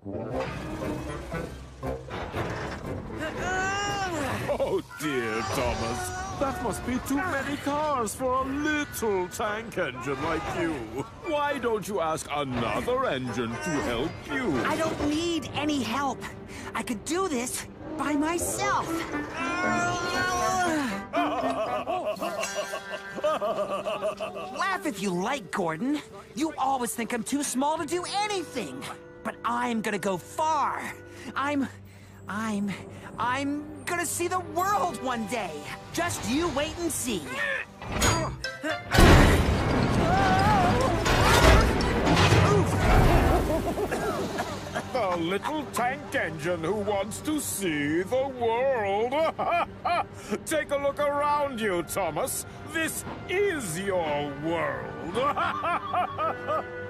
Oh dear, Thomas. That must be too many cars for a little tank engine like you. Why don't you ask another engine to help you? I don't need any help. I could do this by myself. Laugh if you like, Gordon. You always think I'm too small to do anything. But I'm gonna go far. I'm. I'm. I'm gonna see the world one day. Just you wait and see. The little tank engine who wants to see the world. Take a look around you, Thomas. This is your world.